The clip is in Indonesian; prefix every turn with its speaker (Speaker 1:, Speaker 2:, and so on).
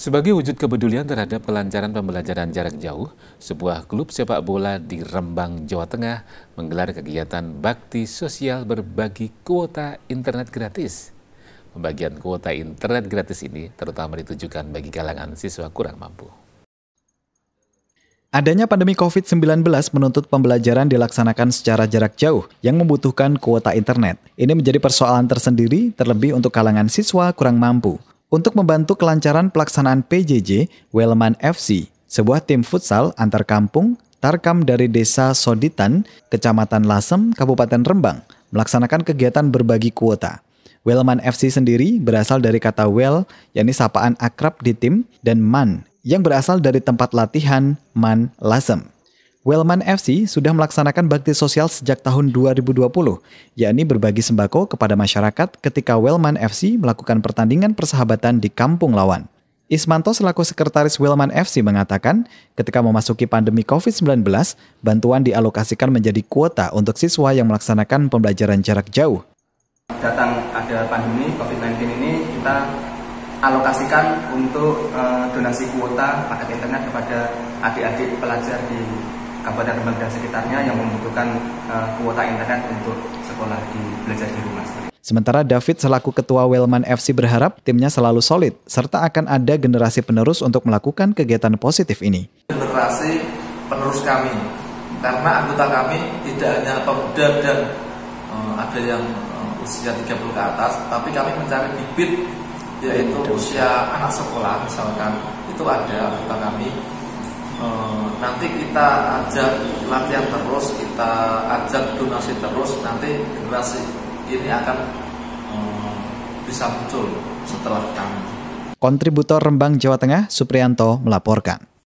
Speaker 1: Sebagai wujud kepedulian terhadap kelancaran pembelajaran jarak jauh, sebuah klub sepak bola di Rembang, Jawa Tengah menggelar kegiatan bakti sosial berbagi kuota internet gratis. Pembagian kuota internet gratis ini terutama ditujukan bagi kalangan siswa kurang mampu.
Speaker 2: Adanya pandemi COVID-19 menuntut pembelajaran dilaksanakan secara jarak jauh yang membutuhkan kuota internet. Ini menjadi persoalan tersendiri terlebih untuk kalangan siswa kurang mampu. Untuk membantu kelancaran pelaksanaan PJJ, Wellman FC, sebuah tim futsal antar kampung, Tarkam dari Desa Soditan, Kecamatan Lasem, Kabupaten Rembang, melaksanakan kegiatan berbagi kuota. Wellman FC sendiri berasal dari kata well, yakni sapaan akrab di tim, dan man, yang berasal dari tempat latihan Man Lasem. Wellman FC sudah melaksanakan bakti sosial sejak tahun 2020, yakni berbagi sembako kepada masyarakat ketika Wellman FC melakukan pertandingan persahabatan di kampung lawan. Ismanto selaku sekretaris Wellman FC mengatakan, ketika memasuki pandemi COVID-19, bantuan dialokasikan menjadi kuota untuk siswa yang melaksanakan pembelajaran jarak jauh.
Speaker 3: Datang ada pandemi COVID-19 ini, kita alokasikan untuk uh, donasi kuota paket internet kepada adik-adik pelajar di Kabupaten Rembang dan sekitarnya yang membutuhkan uh, kuota internet untuk sekolah di belajar di rumah.
Speaker 2: Sementara David selaku ketua Wellman FC berharap timnya selalu solid serta akan ada generasi penerus untuk melakukan kegiatan positif ini.
Speaker 4: Generasi penerus kami karena anggota kami tidak hanya pemuda dan uh, ada yang uh, usia 30 ke atas, tapi kami mencari bibit yaitu usia anak sekolah misalkan itu ada anggota kami nanti kita ajak latihan terus, kita ajak donasi terus, nanti generasi ini akan uh, bisa muncul setelah kami.
Speaker 2: Kontributor Rembang Jawa Tengah, Suprianto melaporkan.